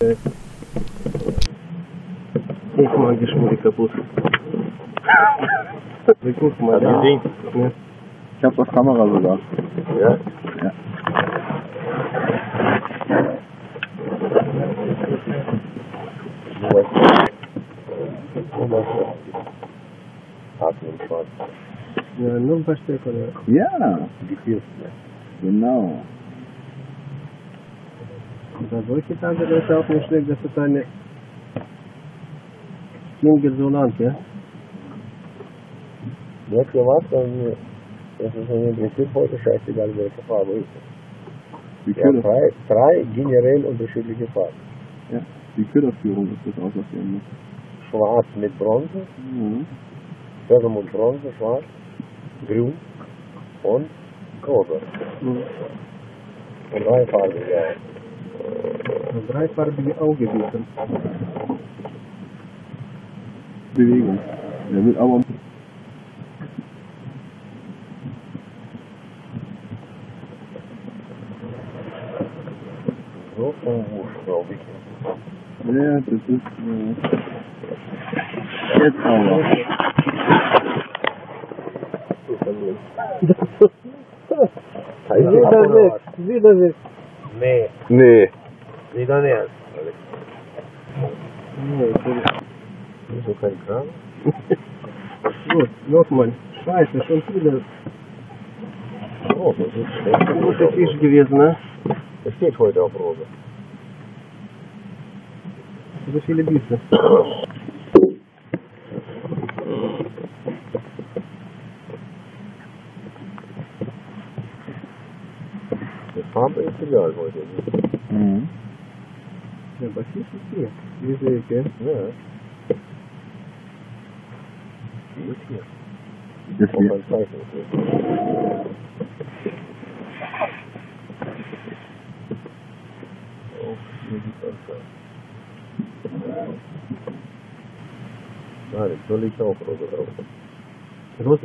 Como é que escolhi capuz? Recuo, mas não. Ich hab das Kamera sogar. Ja? Ja. Ja, nur ein paar Stück, oder? Ja. Die Genau. Solche Tage das ist auch nicht schlecht, dass es eine Finger so lang, ja? Merkt ihr was? Dann, das ist mir interessiert heute scheißegal, welche Farbe ist. Die, Ja, drei, drei generell unterschiedliche Farben. ja, die Köderführung ist das auslassende. Schwarz mit Bronze, Mhm. Und Bronze, schwarz, grün und rosa. Mhm. Und drei Farben, ja. Und dreifarbige Augenblicken. Bewegung. Der wird aber So vom Wusch, glaube ich. Ja, das ist. Äh, jetzt aber. Wieder weg, wieder weg. Nee, Nee. nicht dein Ernst. Nee, das Wieso kein Kran? ist gut. Nochmal. Scheiße, schon wieder Oh, das ist großer Fisch gewesen, ne? Das steht heute auf Rosa. So viele Bisse. Serial wollte er Mhm. Ja, was ist das hier? Diese, gell? Ja. Die ist hier. Das ist hier. Auf Lebensanzeige. Nein, soll ich auch, oder? Los!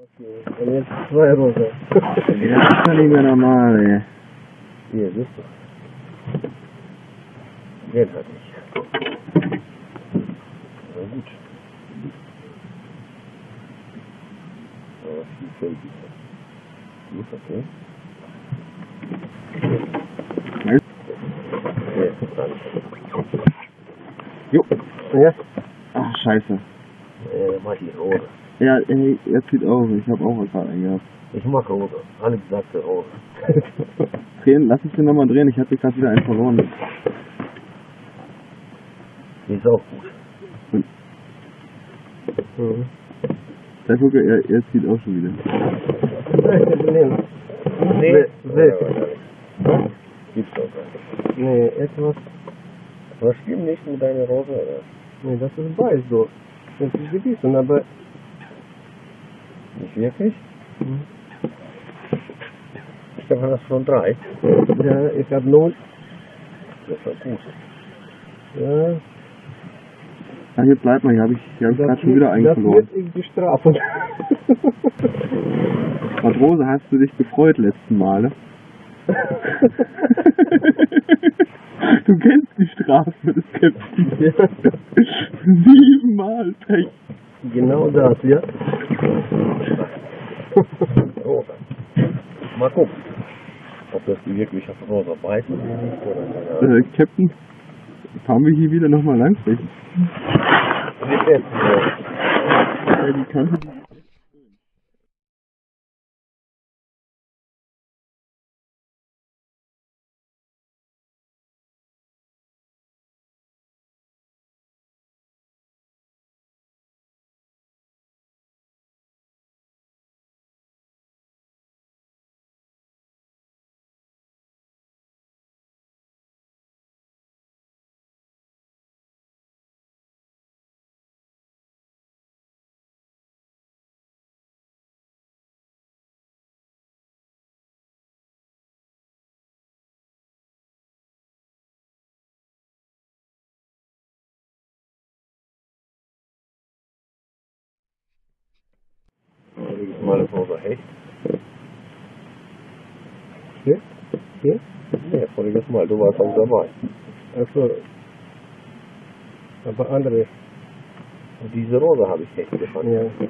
Und jetzt zwei Rosa. Ja, ist nicht mehr normal, ey. Hier, siehst du. Geht halt nicht. Na gut. Aber viel fällt. Gut, okay. Jo. Ja? Ach, scheiße. Äh, mach die rosa. Ja, ey, jetzt auf. Ich habe auch was gerade eingehabt. Ich mag rosa. Alex sagte rosa. Drehen, lass ich den nochmal drehen. Ich hatte gerade wieder einen verloren. Die ist auch gut. Mhm. Da gucke, er, er zieht auch schon wieder. Nee. Nee. Weg. Gibt's auch gar nicht. Nee, etwas. Was stimmt nicht mit deiner Rosa? Oder? Nee, das ist weiß so. Das ist gewissen, aber. Nicht wirklich? Mhm. Ich habe das schon drei. Ja, ich habe null. Das war gut. Ja, Ach, jetzt bleib mal. Hier habe ich, hier hab ich gerade schon wieder einen das wird ich bestrafen. Matrose, hast du dich gefreut letzten Male? du kennst die Strafe des Captains. ja, Siebenmal Pech. Genau das, ja. Rosa. Mal gucken, ob das die wirklich auf Rosa beißen oder. Äh, Captain, fahren wir hier wieder nochmal lang? Ich, Nicht essen, ja. die Kante, Mal das rosa Hecht? Hier? Hier? Nee, voriges Mal, du warst auch dabei. Also, aber andere, Und diese rosa habe ich Hecht gefangen. ja.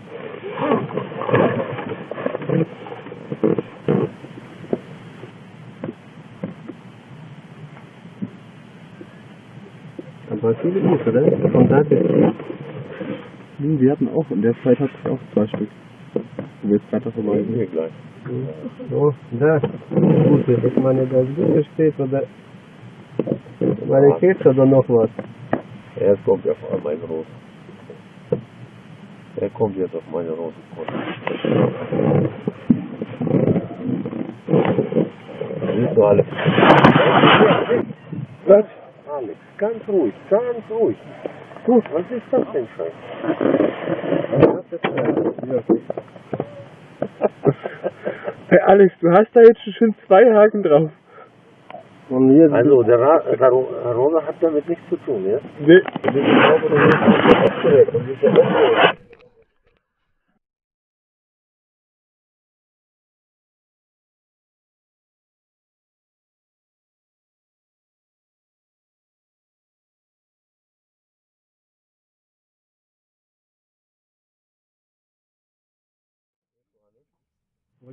Aber viele gut, oder? Von da bis hier. Wir hatten auch, in der Zeit hatte ich auch zwei Stück. Wir jetzt gerade vorbei. Hier gleich. Oh, da. Gute. Ich meine, das Gute steht oder meine Keks oder noch was. Erst kommt er auf meine Rose. Er kommt jetzt auf meine Rosenkohle. Siehst du, Alex? Was? Alex, ganz ruhig, ganz ruhig. Gut, was ist das denn schon? Das ist, ja. Hey Alex, du hast da jetzt schon zwei Haken drauf. Also, der, Ra der Ro Rosa hat damit nichts zu tun, ja? Nee.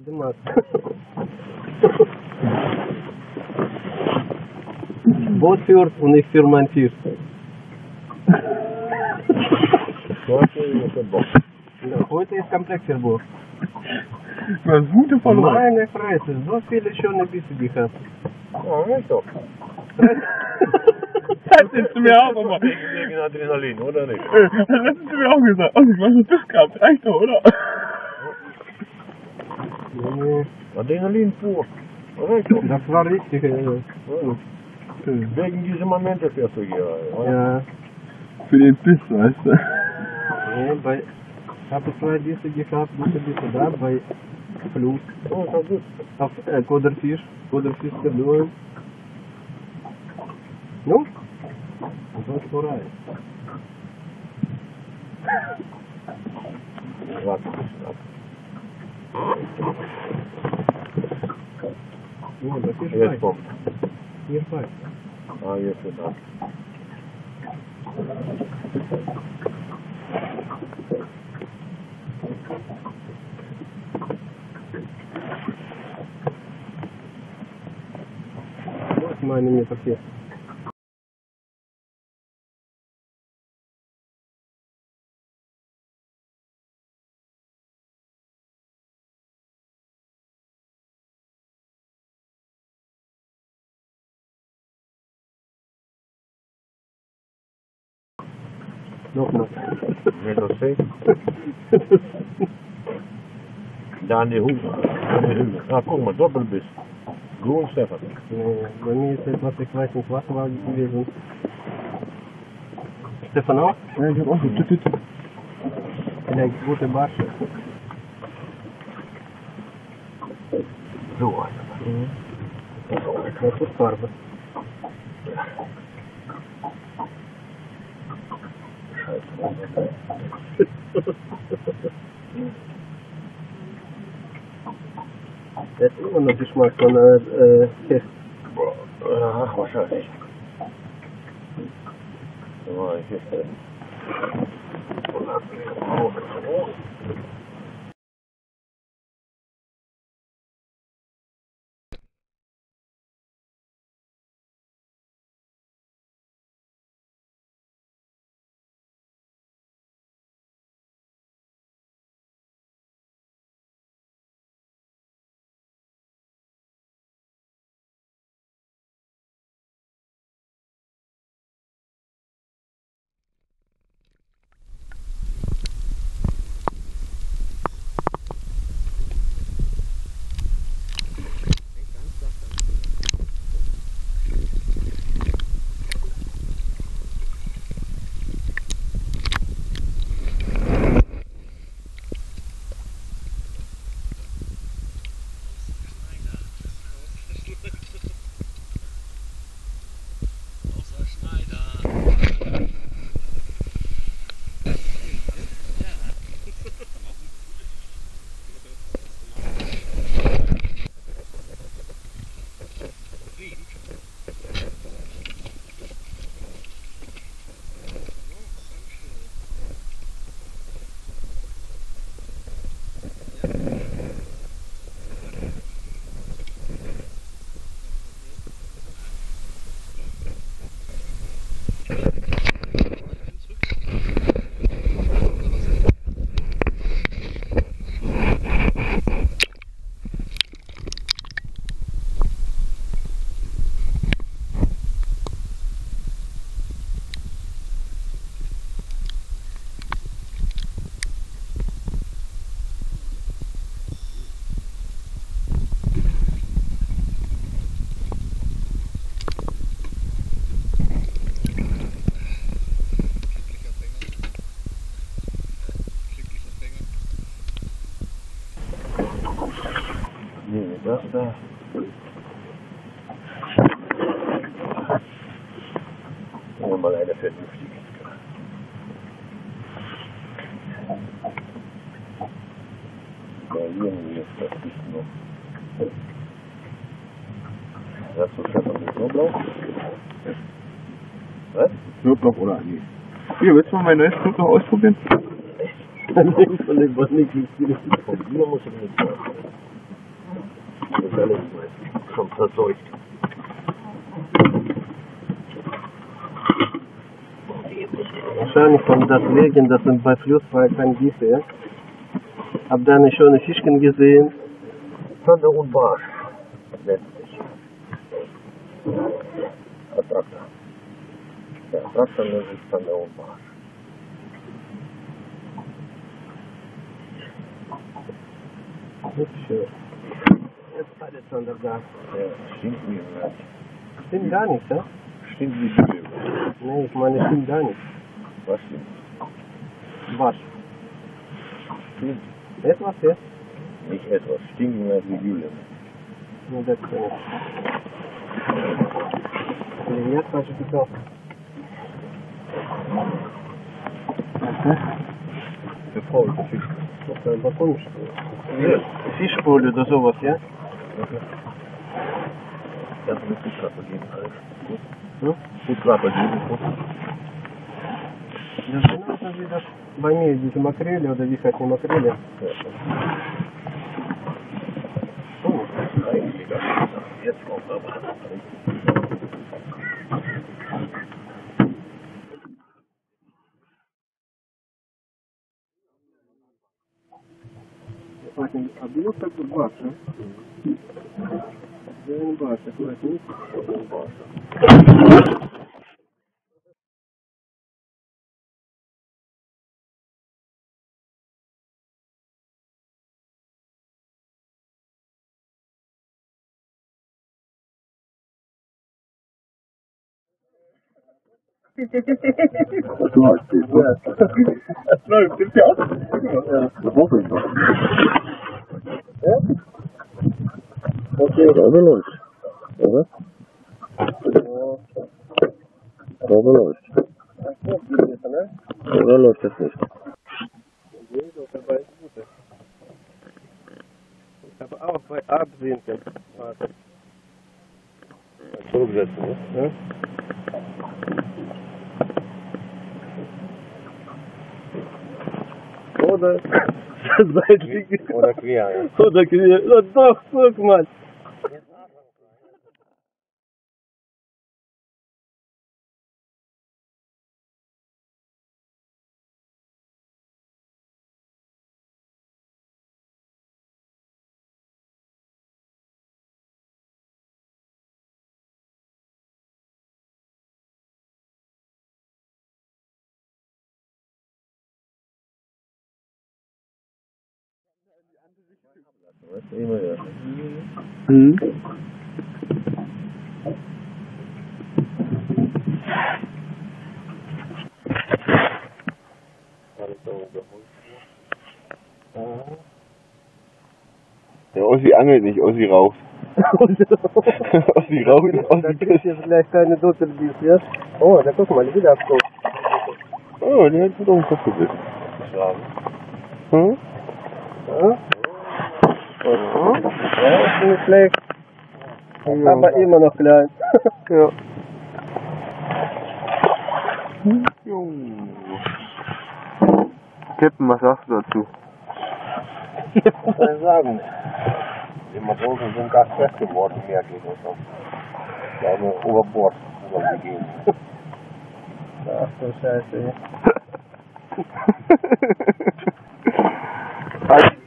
подниматься. Botfjord un ir firmēns ir. Nahoitīs komplekts ir būt. Mēs būtu palau. Mai ne fraises, dos file și eu ne bisi bihat. O, nu to. Das ist mir auch immer. Wegen Adrenalin, oder nicht? Das ist mir auch gesagt. Und ich war so durchgehabt. Reicht doch, oder? Ну, адреналин по. Разтворить Да не же моментов я сыграю. Переписался. А посмотри, если декабрь, да, бай. Плюс. А, Кодерфиш. Кодерфиш кодуем. Ну? А Зон спорай. Ладно, ладно. Вон, да ты Я помню. Ербай. А, если да. Вот маме мне так есть. Nog nog. Daan de Daniel Daan de Hoeven. Nou, kom maar, dobbelbus. Groen Stefan. Bij mij is het wat ik weet niet het waar ik weer. Stefan ook? Nee, ik heb ook een tut. Ik ik een baasje. Zo, ja. Ik ga Het is immer noch Geschmack von äh, äh, hier. Boah, ach, wahrscheinlich. So, ich hier. Und. Nee, da, da. Holen mal eine vernünftige. Ja, irgendwie ist das nicht noch. Hast du schon mal Knoblauch? Was? Knoblauch oder nee. Hier, willst du mal mein neues Knoblauch ausprobieren? Von dem was nicht Vom Bier muss ich nicht sagen. Das ist alles schon verseucht. Wahrscheinlich von deswegen, dass man bei Fluss war kein Gieße? Hab da eine schöne Fischchen gesehen. Zander und Barsch. Letztlich. Attraktor. Der Attraktor nennt sich Zander und Barsch. Jetzt Это Александр, да. Stimmt nicht, ne? Stimmt gar nicht, да? Stimmt nicht mit dem. Nee, ich meine, stimmt gar nicht. Was stimmt? Was? Stimmt. Etwas, ja? Nicht etwas. Stimmt nicht wie Julian. Ну, да, конечно. Привет, Паша Петров. Ты Павел, ты фишка. Что, ты Нет, фишку ледозов у вас, я? Я думаю, тут трапа гибнет, Ну? Тут трапа гибнет. Больнее здесь макрели, вот здесь как не макрели. Yes, I'll go. Panie, a było tak w Głacze? Było w Głacze, koledzy? Było w Głacze. That's right, dude. Yeah. no, it's not. Yeah, the bobbing. Overlord. Over. Overlord. Overlord to first. Ik heb alles bij aardbeving. Goed zetten, hè? Goed, hè? знает. Odakviya. Odakviya. La dok sokmaz. Mhm. Der Ossi angelt nicht, Ossi raucht. Ossi raucht, Da Ossi kriegt ihr vielleicht keine Doppelbiss, ja? Oh, da guck mal, wieder abguckt. Oh, der hat gut um den Kopf gebissen. Hm? Ja? Ja, ist nicht schlecht. Aber immer noch klein. Ja. Jo. Captain, was sagst du dazu? Was soll ich sagen? Die Matrosen sind ganz fest geworden, mehr geht es so. Kleine Oberbord übergegeben. Ach du Scheiße.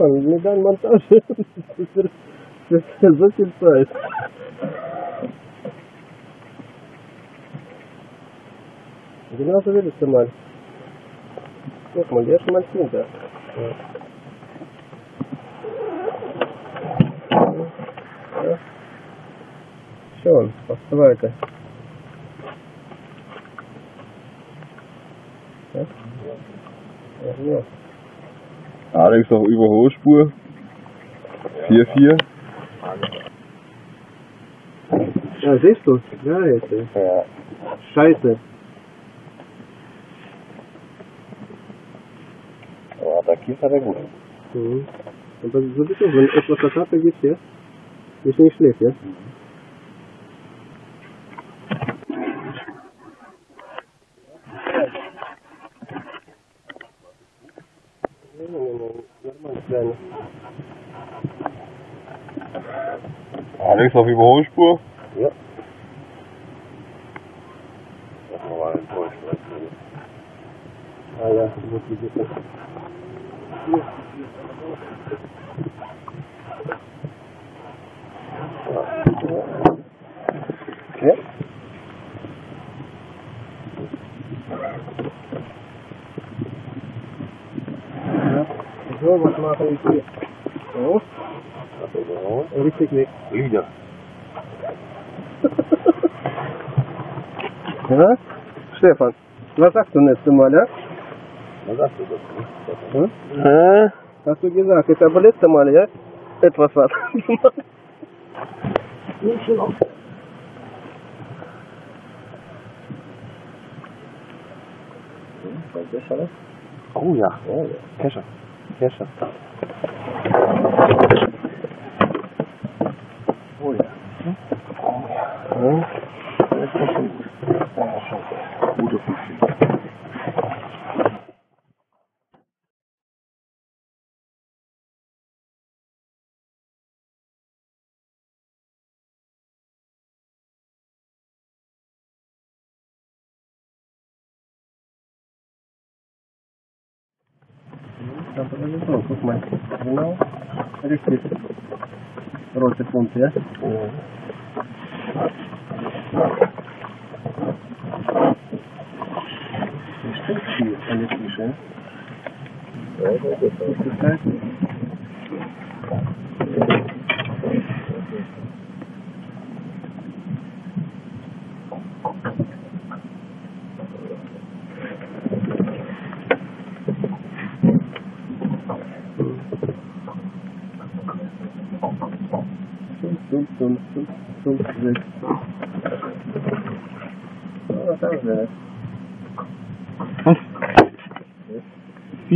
там медаль-монтаж засельцает. Гимназ увелится маль. Нет, маль, я же мальчин, да. Все, он, поставай-ка. Alex auf Überholspur. 4-4. Ja, siehst du? Ja, jetzt. Ja. Scheiße. Aber attackiert hat er gut. Mhm. Aber sowieso, wenn etwas das hat, dann geht's ja. Ist nicht schlecht, ja? Kleine. Alex auf Überholspur. Das war enttäuscht. weißt Ah ja, muss ich wissen. Okay. Ja. Hier? So, Das überholt. richtig weg. Wieder. Ja? Stefan, was sagst du nächstes Mal, ja? Was sagst du dazu? Hm? Äh, hast du gesagt, ich habe letztes Mal, ja? Etwas was gemacht. Was ist das? Oh ja, oh ja. Kescher. Yes, sir. ça n'est plus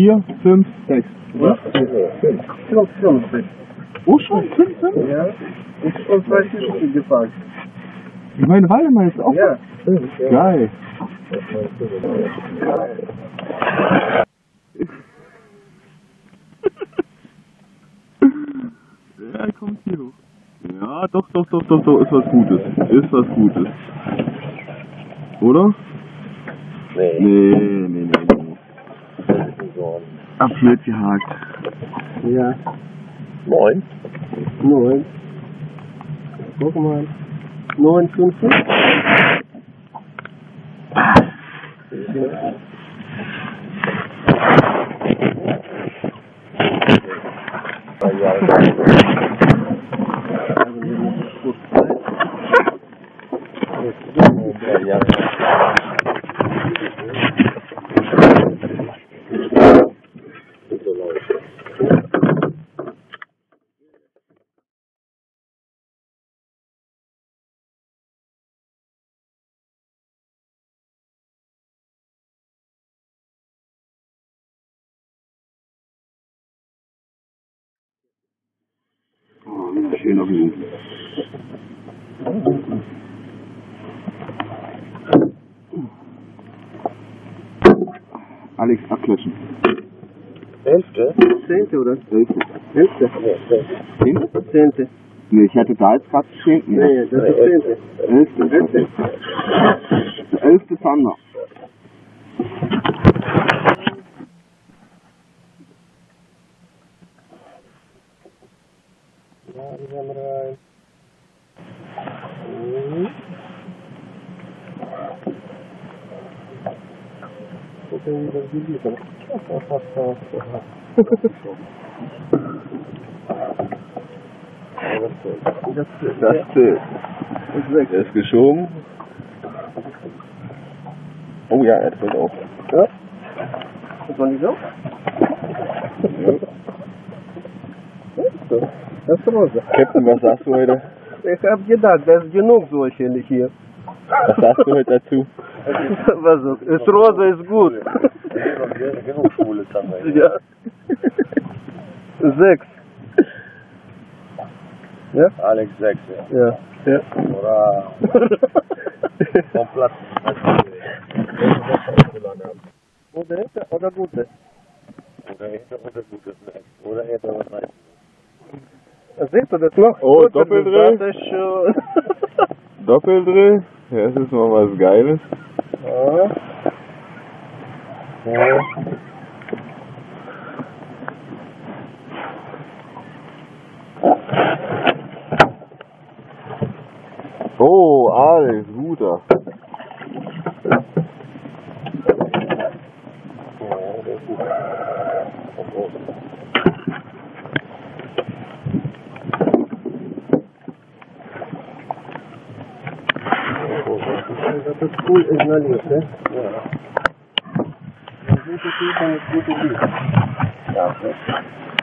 4, 5, 6. Was? Fünf, fünf, sechs. Oh, schon 5, 5? Ja, ich schon zwei Fische gefangen. Ich meine, Waldemar ist auch. Ja, fünf, ja. Geil. Er kommt hier hoch. Ja, doch, doch, doch, doch, doch, ist was Gutes. Ist was Gutes. Oder? Nee, nee. So. Abschnitt gehakt. Ja, Neun. neun. Guck mal. Neun, fünf, fünf. Drei Jahre. Also, wir müssen kurz Zeit. Drei Jahre. Schöner View. Alex, abklatschen. Elfte? Zehnte, oder? Elfte. Elfte? Zehnte? Zehnte. Nee, ich hatte da jetzt gerade zehnten. Nee, das ist zehnte. Elfte. Elfte. Der elfte Sander. Ja, das liefern. Das ist zählt. sechs. Er ist geschoben. Oh ja, er zählt auch. Ja. Das war nicht so? Das ist rosa. Captain, was sagst du heute? Ich hab gedacht, da ist genug solche nicht hier. Was sagst du heute dazu? Was so? Ist rosa, ist gut. Genug Schwule haben wir. Ja. Sechs. Ja? Alex 6, ja. Ja. Ja. Oder vom Platz. Oder hätte, oder gute. Oder hätte oder gutes Oder hätte was rein. Seht ihr das noch? Oh, Gut, Doppeldreh. Das ist schon. Doppeldreh. Ja, das ist mal was Geiles. Ja. Ja. Oh, Alex, guter. Ja, der ist gut. the school is learning, okay? Yeah. Go to two and go to B. Yeah, okay.